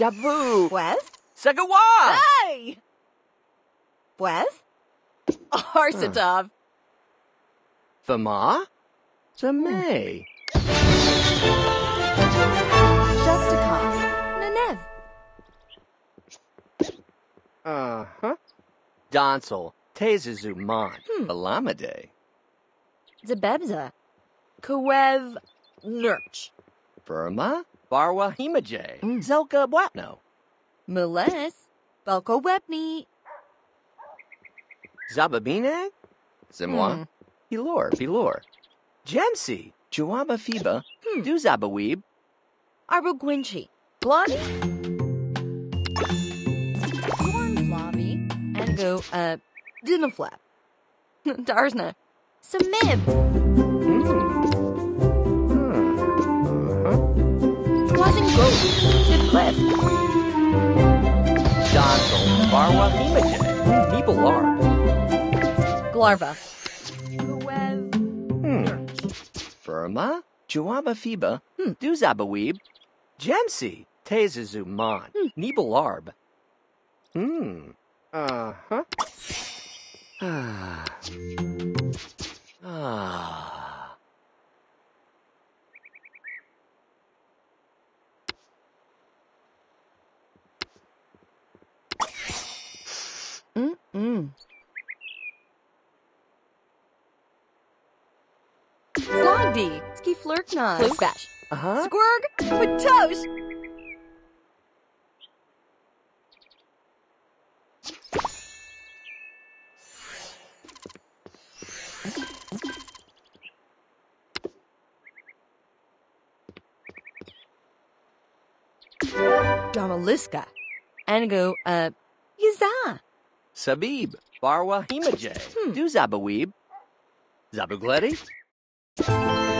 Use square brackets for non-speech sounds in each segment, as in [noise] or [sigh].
Jabu. Pues? Sagawa. Hey! Pues? Arsatov. Fama. Zame. Shostakov. Nenev. Uh-huh. Donsel. Tezazuman. Hmm. Balamade. Zebebza. Kawev. Nurch. Burma. Barwa Himaje. Mm. Zelka Bwapno. Meles. Belko Webni. Zababine. Zimwa. Hmm. Pilor. Pilor. Jemsi. Juaba Fiba. Hmm. Du Zabaweeb. Arbogwinchi. Blondie. Gorn. And go, uh, Dinaflap. [laughs] Darsna. Samib. Hmm. Squashing Goat. Cliff. Donsel. Barwa Himaje. Nibelar. Glarva. Kawev. Hmm. Burma. Juaba Fiba. Hmm. Du Zabaweeb. Jemsi. Tezazuman. Hmm. Nibelarb. Hmm. Uh-huh. Ah. Slogdy. Ski Flirkna. Flukbash. Uh-huh. Squirg. Patosh. Damaliska. And go, uh, Yaza. Sabib. Barwa Himaje. Hmm. Du Zabaweeb. Zabugledi. 嗯。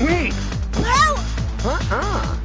Me! Well, Uh-uh.